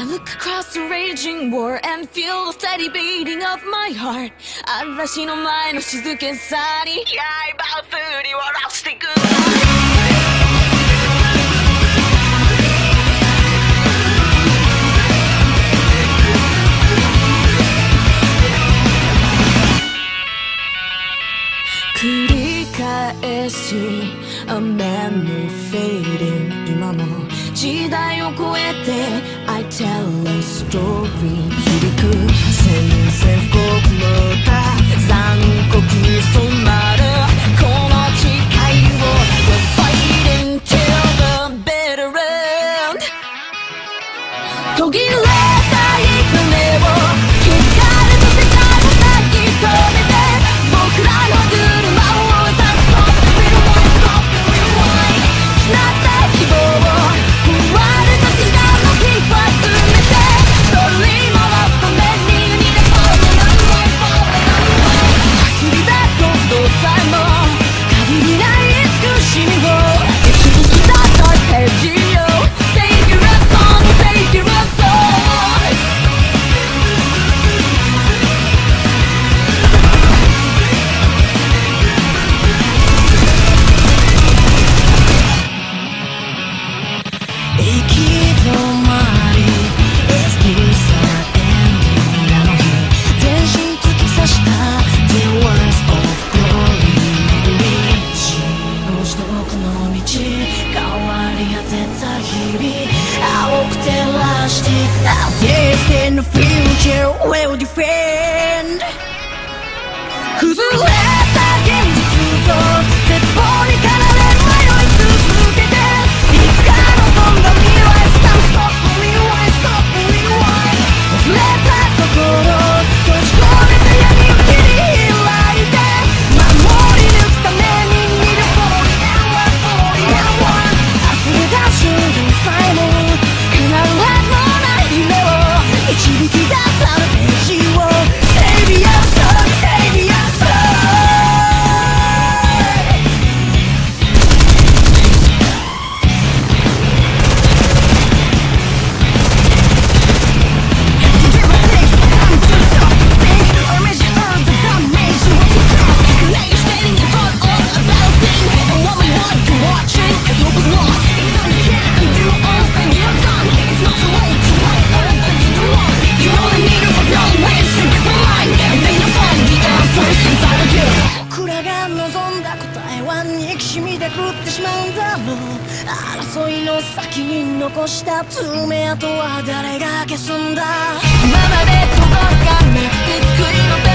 I look across the raging war and feel the steady beating of my heart. 嵐の前の静けさに刃を振り下ろしていく繰り返し雨も fading 今も時代を超えて I tell a story? Because baby I walk the I'll in the future Will defend. Who's left 狂ってしまうんだろう。争いの先に残した爪痕は誰が消すんだ?今まで届かなくて救の手